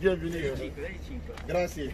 Bienvenue. Merci.